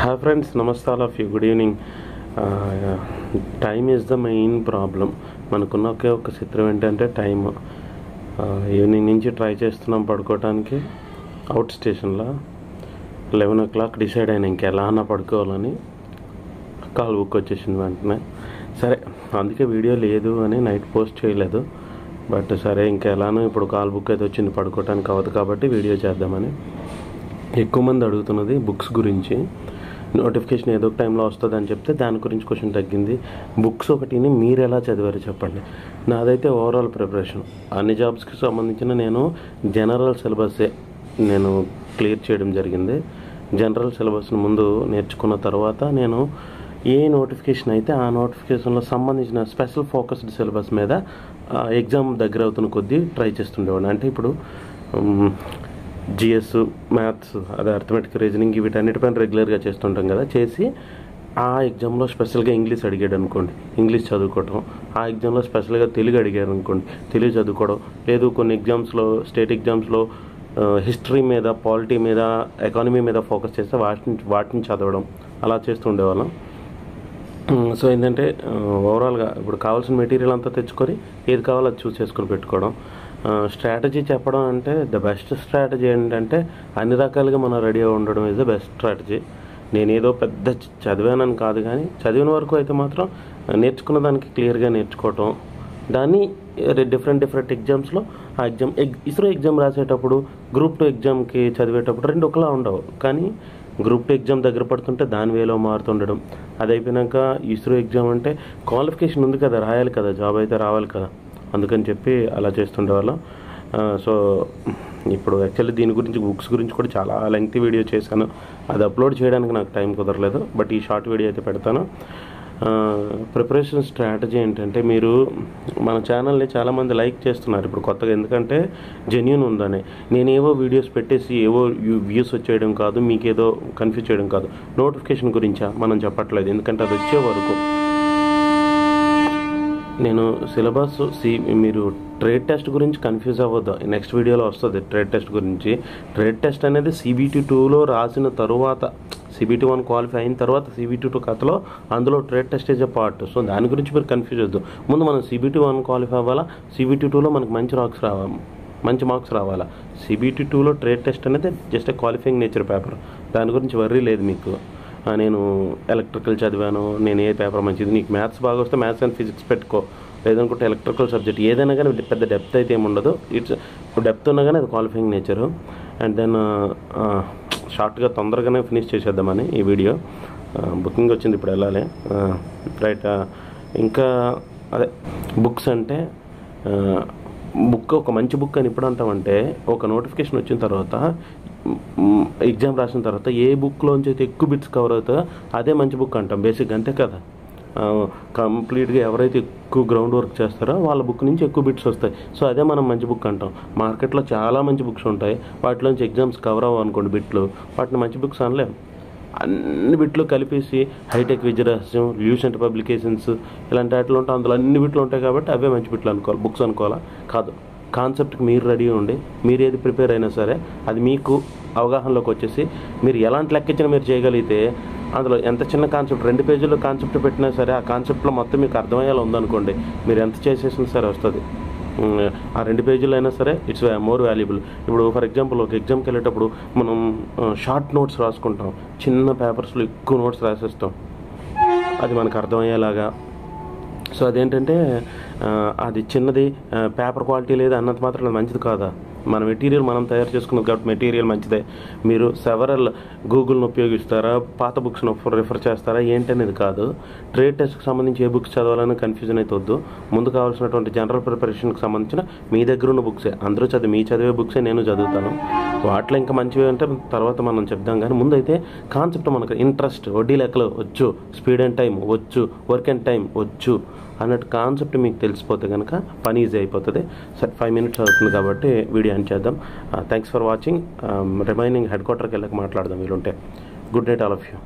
Hi friends నమస్తే all of you good evening time is the main problem మనకున్న ఒకే ఒక చిత్రం ఏంటంటే టైం ఈవినింగ్ uh, నుంచి ట్రై చేస్తున్నాం పడుకోవడానికి అవుట్ స్టేషన్లో లెవెన్ ఓ క్లాక్ డిసైడ్ అయినా ఇంకెలా అన్నా పడుకోవాలని కాల్ బుక్ వచ్చేసింది వెంటనే. సరే అందుకే వీడియో లేదు అని నైట్ పోస్ట్ చేయలేదు. బట్ సరే ఇంకెలానో ఇప్పుడు కాల్ బుక్ అయితే వచ్చింది పడుకోవడానికి అవ్వదు కాబట్టి వీడియో చేద్దామని. ఎక్కువ మంది అడుగుతున్నది బుక్స్ గురించి. నోటిఫికేషన్ ఏదో ఒక టైంలో వస్తుంది అని చెప్తే దాని గురించి క్వశ్చన్ తగ్గింది. బుక్స్ ఒకటిని మీరు ఎలా చదివారు చెప్పండి. నాదైతే ఓవరాల్ ప్రిపరేషన్ అన్ని జాబ్స్కి సంబంధించిన నేను జనరల్ సిలబస్సే నేను క్లియర్ చేయడం జరిగింది. జనరల్ సిలబస్ని ముందు నేర్చుకున్న తర్వాత నేను ఏ నోటిఫికేషన్ అయితే ఆ నోటిఫికేషన్లో సంబంధించిన స్పెషల్ ఫోకస్డ్ సిలబస్ మీద ఎగ్జామ్ దగ్గర అవుతున్న కొద్దీ ట్రై చేస్తుండేవాడిని. అంటే ఇప్పుడు జిఎస్ మ్యాథ్స్ అదే అర్థమెటిక్ రీజనింగ్ వీటన్నిటిపైన రెగ్యులర్గా చేస్తుంటాం కదా చేసి ఆ ఎగ్జామ్లో స్పెషల్గా ఇంగ్లీష్ అడిగాడు అనుకోండి. ఇంగ్లీష్ చదువుకోవటం ఆ ఎగ్జామ్లో స్పెషల్గా తెలుగు అడిగారు అనుకోండి. తెలుగు చదువుకోవడం లేదు కొన్ని ఎగ్జామ్స్లో స్టేట్ ఎగ్జామ్స్లో హిస్టరీ మీద పాలిటీ మీద ఎకానమీ మీద ఫోకస్ చేస్తే వాటిని వాటిని చదవడం అలా చేస్తూ ఉండేవాళ్ళం. సో ఏంటంటే ఓవరాల్గా ఇప్పుడు కావాల్సిన మెటీరియల్ అంతా తెచ్చుకొని ఏది కావాలో అది చూస్ చేసుకొని పెట్టుకోవడం స్ట్రాటజీ చెప్పడం అంటే ద బెస్ట్ స్ట్రాటజీ ఏంటంటే అన్ని రకాలుగా మనం రెడీగా ఉండడం ఇస్ ద బెస్ట్ స్ట్రాటజీ నేనేదో పెద్ద చదివానని కాదు కానీ చదివిన వరకు అయితే మాత్రం నేర్చుకున్న దానికి క్లియర్గా నేర్చుకోవటం. దాన్ని డిఫరెంట్ డిఫరెంట్ ఎగ్జామ్స్లో ఆ ఎగ్జామ్ ఎగ్ ఇస్రో ఎగ్జామ్ రాసేటప్పుడు గ్రూప్ టూ ఎగ్జామ్కి చదివేటప్పుడు రెండు ఒకలా ఉండవు. కానీ గ్రూప్ టూ ఎగ్జామ్ దగ్గర పడుతుంటే దాని వేలో మారుతుండడం అది అయిపోయినాక ఇస్రో ఎగ్జామ్ అంటే క్వాలిఫికేషన్ ఉంది కదా రాయాలి కదా జాబ్ అయితే రావాలి కదా. అందుకని చెప్పి అలా చేస్తుండేవాళ్ళం. సో ఇప్పుడు యాక్చువల్లీ దీని గురించి బుక్స్ గురించి కూడా చాలా లెంగ్తీ వీడియో చేశాను. అది అప్లోడ్ చేయడానికి నాకు టైం కుదరలేదు బట్ ఈ షార్ట్ వీడియో అయితే పెడతాను. ప్రిపరేషన్ స్ట్రాటజీ ఏంటంటే మీరు మన ఛానల్ని చాలామంది లైక్ చేస్తున్నారు ఇప్పుడు కొత్తగా. ఎందుకంటే జెన్యున్ ఉందని. నేనేవో వీడియోస్ పెట్టేసి ఏవో వ్యూస్ వచ్చేయడం కాదు మీకేదో కన్ఫ్యూజ్ చేయడం కాదు. నోటిఫికేషన్ గురించా? మనం చెప్పట్లేదు. ఎందుకంటే అది వచ్చే వరకు. నేను సిలబస్ సి మీరు ట్రేడ్ టెస్ట్ గురించి కన్ఫ్యూజ్ అవ్వద్దు. నెక్స్ట్ వీడియోలో వస్తుంది ట్రేడ్ టెస్ట్ గురించి. ట్రేడ్ టెస్ట్ అనేది సిబిటీ టూలో రాసిన తరువాత సిబిటీ వన్ క్వాలిఫై అయిన తర్వాత సిబిటీ టూ కథలో అందులో trade test is part so దాని గురించి మీరు కన్ఫ్యూజ్ వద్దు ముందు మనం సిబిటీ వన్ క్వాలిఫై అవ్వాలా? సిబిటీ టూలో మనకు మంచి మార్క్స్ రావాలి మంచి మార్క్స్ రావాలా? సిబిటీ టూలో ట్రేడ్ టెస్ట్ అనేది జస్ట్ క్వాలిఫైయింగ్ నేచర్ పేపర్ దాని గురించి వర్రీ లేదు మీకు. నేను ఎలక్ట్రికల్ చదివాను. నేను ఏ పేపర్ మంచిది? నీకు మ్యాథ్స్ బాగా వస్తే మ్యాథ్స్ అండ్ ఫిజిక్స్ పెట్టుకో. లేదనుకుంటే ఎలక్ట్రికల్ సబ్జెక్ట్ ఏదైనా కానీ పెద్ద డెప్త్ అయితే ఏమి ఉండదు. ఇట్స్ డెప్త్ ఉన్నా కానీ అది క్వాలిఫైయింగ్ నేచరు అండ్ దెన్ షార్ట్గా తొందరగానే ఫినిష్ చేసేద్దామని ఈ వీడియో బుకింగ్ వచ్చింది ఇప్పుడు వెళ్ళాలి. రైట్ ఇంకా అదే బుక్స్ అంటే బుక్ ఒక మంచి బుక్ అని ఎప్పుడు అంటామంటే ఒక నోటిఫికేషన్ వచ్చిన తర్వాత ఎగ్జామ్ రాసిన తర్వాత ఏ బుక్లోంచి అయితే ఎక్కువ బిట్స్ కవర్ అవుతుందో అదే మంచి బుక్ అంటాం బేసిక్ అంతే కదా. కంప్లీట్గా ఎవరైతే ఎక్కువ గ్రౌండ్ వర్క్ చేస్తారో వాళ్ళ బుక్ నుంచి ఎక్కువ బిట్స్ వస్తాయి. సో అదే మనం మంచి బుక్ అంటాం. మార్కెట్లో చాలా మంచి బుక్స్ ఉంటాయి. వాటిలోంచి ఎగ్జామ్స్ కవర్ అవ్వనుకోండి బిట్లు. వాటిని మంచి బుక్స్ అనలేం. అన్ని బిట్లు కలిపేసి హైటెక్ విజయరహస్యం ల్యూసెంట్ పబ్లికేషన్స్ ఇలాంటి వాటిలో ఉంటాయి అందులో అన్ని బిట్లు ఉంటాయి కాబట్టి అవే మంచి బిట్లు అనుకోవాలి బుక్స్ అనుకోవాలా? కాదు. కాన్సెప్ట్కి మీరు రెడీ ఉండి మీరు ఏది ప్రిపేర్ అయినా సరే అది మీకు అవగాహనలోకి వచ్చేసి మీరు ఎలాంటి లెక్కించిన మీరు చేయగలిగితే అందులో ఎంత చిన్న కాన్సెప్ట్ రెండు పేజీల్లో కాన్సెప్ట్ పెట్టినా సరే ఆ కాన్సెప్ట్లో మొత్తం మీకు అర్థమయ్యేలా ఉందనుకోండి మీరు ఎంత చేసేసినా సరే వస్తుంది. ఆ రెండు పేజీలు అయినా సరే ఇట్స్ మోర్ వాల్యుబుల్ ఇప్పుడు ఫర్ ఎగ్జాంపుల్ ఒక ఎగ్జామ్కి వెళ్ళేటప్పుడు మనం షార్ట్ నోట్స్ రాసుకుంటాం. చిన్న పేపర్స్లో ఎక్కువ నోట్స్ రాసేస్తాం. అది మనకు అర్థమయ్యేలాగా. సో అదేంటంటే అది చిన్నది పేపర్ క్వాలిటీ లేదు అన్నంత మాత్రం మంచిది కాదా? మన మెటీరియల్ మనం తయారు చేసుకున్నది కాబట్టి మెటీరియల్ మంచిదే. మీరు సెవరల్ గూగుల్ని ఉపయోగిస్తారా? పాత బుక్స్ను రిఫర్ చేస్తారా? ఏంటనేది కాదు. ట్రేడ్ టెస్ట్కి సంబంధించి ఏ బుక్స్ చదవాలని కన్ఫ్యూజన్ అయితే వద్దు. ముందు కావాల్సినటువంటి జనరల్ ప్రిపరేషన్కి సంబంధించిన మీ దగ్గర ఉన్న బుక్సే అందరూ చదివి మీ చదివే బుక్సే నేను చదువుతాను. వాటిలో ఇంకా మంచివి అంటే తర్వాత మనం చెప్దాం కానీ ముందైతే కాన్సెప్ట్ మనకు ఇంట్రెస్ట్ వడ్డీ లెక్కలు. వచ్చు. స్పీడ్ అండ్ టైం వచ్చు. వర్క్ అండ్ టైం వచ్చు. అన్నట్టు కాన్సెప్ట్ మీకు తెలిసిపోతే కనుక పని ఈజీ అయిపోతుంది. సరే ఫైవ్ మినిట్స్ అవుతుంది కాబట్టి వీడియో ఎండ్ చేద్దాం. Thanks for watching remaining head క్వార్టర్కి వెళ్ళక మాట్లాడదాం వీలుంటే. Good night all of you